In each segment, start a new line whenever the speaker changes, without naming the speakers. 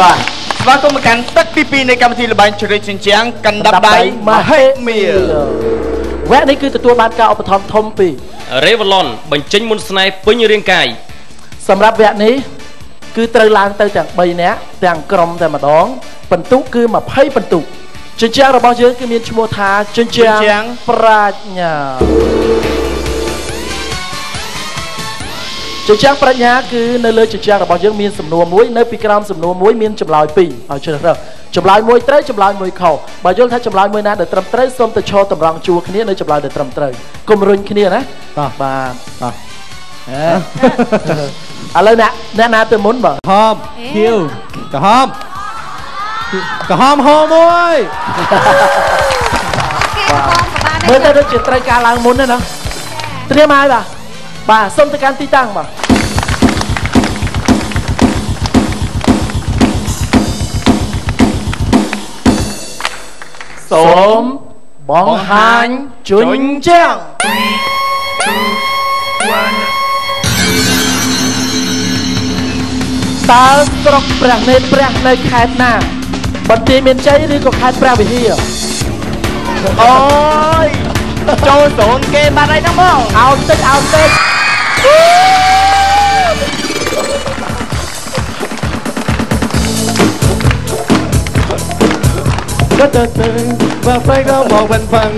បាទស្វាគមន៍មកកាន់ទឹកទី2នៃកម្មវិធីល្បែងជ្រេកជញ្ជាំងកណ្ដាប់ដៃមហិមា
វគ្គនេះគឺទទួលបានការឧបត្ថម្ភធំពី
Revlon បញ្ចេញមុនស្នេហ៍ពេញរាងកាយ
សម្រាប់វគ្គនេះគឺត្រូវឡើងទៅទាំង3នាក់ទាំងក្រុមតែម្ដងបន្ទុកគឺ20បន្ទុកជញ្ជាំងរបស់យើងគឺមានឈ្មោះថាជញ្ជាំងប្រាជ្ញា ជញ្ជាំងប្រាជ្ញាគឺនៅលើជញ្ជាំងរបស់យើងមានសំណួរមួយនៅពីក្រោមសំណួរមួយមានចម្លើយ2ឲ្យជ្រើសរើសចម្លើយមួយត្រូវចម្លើយមួយខុសបើយល់ថាចម្លើយមួយណាដែលត្រឹមត្រូវសូមទៅឈរតម្រង់ជួរគ្នានៅចម្លើយដែលត្រឹមត្រូវកុំរុញគ្នាណាបាទបាទបាទឥឡូវអ្នកអ្នកណាទៅមុនបាទ
ហមខៀវក្រហមក្រហមហោមួយ
មើលទៅដូចជាត្រូវការឡើងមុនទេណាត្រៀមហើយបាទ បាទសូមទៅកាន់ទីតាំងបាទសូមបង្ហាញជញ្ជាំងតើស្រុកព្រះនេត្រព្រះនៅខេត្តណាបន្ទាយមានជ័យឬក៏ខេត្តព្រះវិហារ
អូយ ចូលសូនគេបាត់ហើយហ្នឹងបង
អោតទឹកអោតទឹក
ក៏ទៅទៅបើផ្លេក៏មកវិញផឹង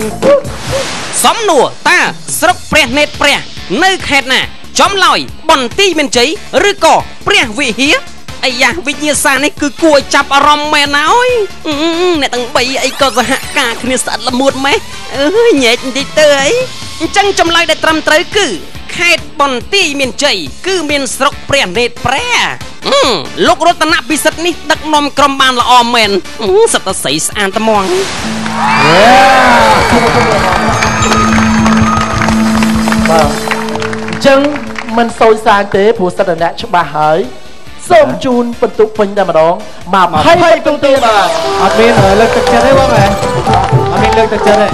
សំណួរតើស្រុកព្រះនេត្រព្រះ នៅខេត្តណាចំឡោយបន្ទាយមានជ័យឬក៏ព្រះវិហារ អាយ៉ាវិញ្ញាសានេះគឺគួរឲ្យចាប់អារម្មណ៍មែនណាអើយអឺអ្នកទាំង3អីក៏សហការគ្នាស្អិតល្មួតម៉េះអើយញែកបន្តិចទៅអីអញ្ចឹងចម្លើយដែលត្រឹមត្រូវគឺខេត្តបន្ទាយមានជ័យគឺមានស្រុកព្រះនេត្រព្រះអឺលោករតនពិសិដ្ឋនេះដឹកនាំក្រុមបានល្អមែនអឺសិតតែស្រីស្អាតត្មង
បាទអញ្ចឹងមិនសូវសាងទេព្រោះសិតតែអ្នកច្បាស់ហើយ សូមជូនបន្ទុកពេញតែម្ដងមក20បន្ទុកទៀតបាទ
អត់មានលើកទឹកចិត្តទេបងហ៎អត់មានលើកទឹកចិត្តទេ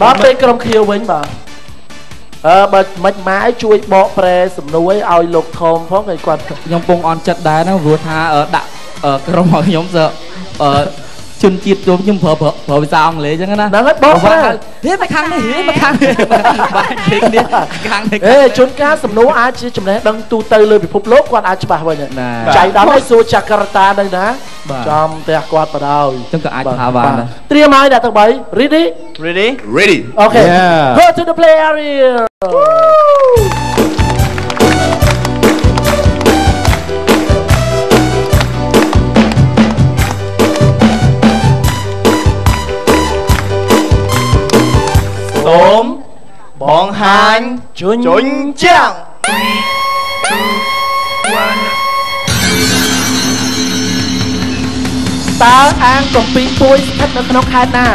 បាទពេលក្រុមខៀវវិញបាទអឺបើមិនម៉ាយជួយបកប្រែសំនួរឲ្យលោកថមផងឲ្យគាត់
ខ្ញុំពងអន់ចិត្តដែរហ្នឹងព្រោះថាអឺដាក់អឺក្រុមរបស់ខ្ញុំសើអឺ ជនជាតិជុំខ្ញុំប្រើប្រើប្រើភាសាអង់គ្លេសអញ្ចឹងណា
ហ្នឹងហើយបកប្រែ
ហេមកខាងនេះហេមកខាងនេះបាទនិយាយគ្នាខាងនេះ
អេជួនកាលសំណួរអាចជាចំណេះដឹងទូទៅលើពិភពលោកគាត់អាចច្បាស់វិញ
ណា
ចៃដន្យឲ្យសួរចាការតានៅណា
បាទ
ចំផ្ទះគាត់បដ ாய்
អញ្ចឹងក៏អាចថាបានដែរ
ត្រៀមហើយអ្នកទាំង3 ready
ready
Ready.
okay
Yeah.
go to the play area
សូមបង្ហាញ
ជញ្ជ
ញ្ជាំង
តើអាងកំពីងពួយស្ថិតនៅក្នុងខេត្តណា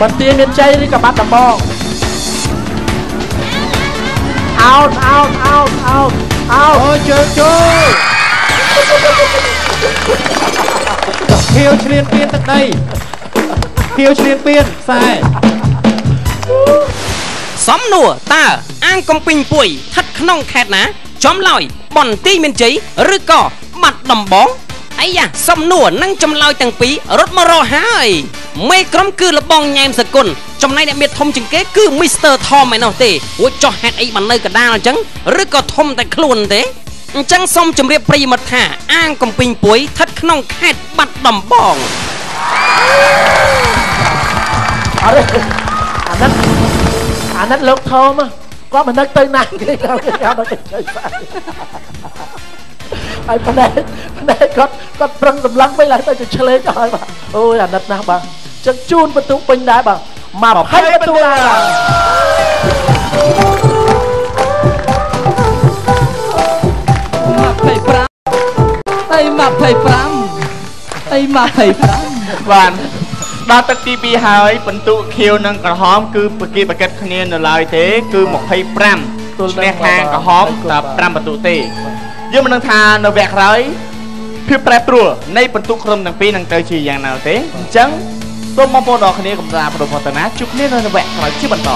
បន្ទាយមានជ័យឬក៏បាត់ដំបងអោតអោតអោតអោតអោត
អូជើងចូលខៀវឆ្លៀនពៀនទឹកដីខៀវឆ្លៀនពៀនខ្សែ
សំណួរតើអាងកំពីងពួយស្ថិតក្នុងខេត្តណាចំឡោយបន្ទាយមានជ័យឬក៏បាត់ដំបងអាយ៉ាសំណួរនិងចម្លើយទាំងពីររត់មករកហើយមេក្រុមគឺលបងញ៉ែមសគុណចំណែកអ្នកមានធំជាងគេគឺមីស្ទ័រថមឯណោះទេអូចោះហេតុអីបាននៅកណ្ដាលអញ្ចឹងឬក៏ធំតែខ្លួនទេអញ្ចឹងសូមជម្រាបប្រិយមិត្តថាអាងកំពីងពួយស្ថិតក្នុងខេត្តបាត់ដំបង
អរអាណិត អាណិតលោកថមគាត់មិននឹកទៅណាគេគាត់គាត់ទៅចៃស្អាតហើយផ្នែកផ្នែកគាត់គាត់ប្រឹងសម្លឹងវិញឡើងទៅជឆ្លេចហើយបាទអូយអាណិតណាស់បាទចឹងជូនបន្ទុកពេញដែរបាទមក20បន្ទុកដែរបាទ
25អី25អី25
បាន ដល់ទឹកទី2ហើយបន្ទុកខៀវនិងក្រហម គឺប្រគិបកិតគ្នានៅឡើយទេ គឺ25ទល់ឈ្នះខាងក្រហមតែ5បន្ទុកទេយើងមិនដឹងថានៅវគ្គក្រោយភាពប្រែប្រួលនៃបន្ទុកក្រុមទាំងពីរនឹងទៅជាយ៉ាងណាទេអញ្ចឹងសូមបងប្អូនអរគ្នាកំសាន្តប្រពន្ធនាជួបគ្នានៅវគ្គក្រោយជាបន្ត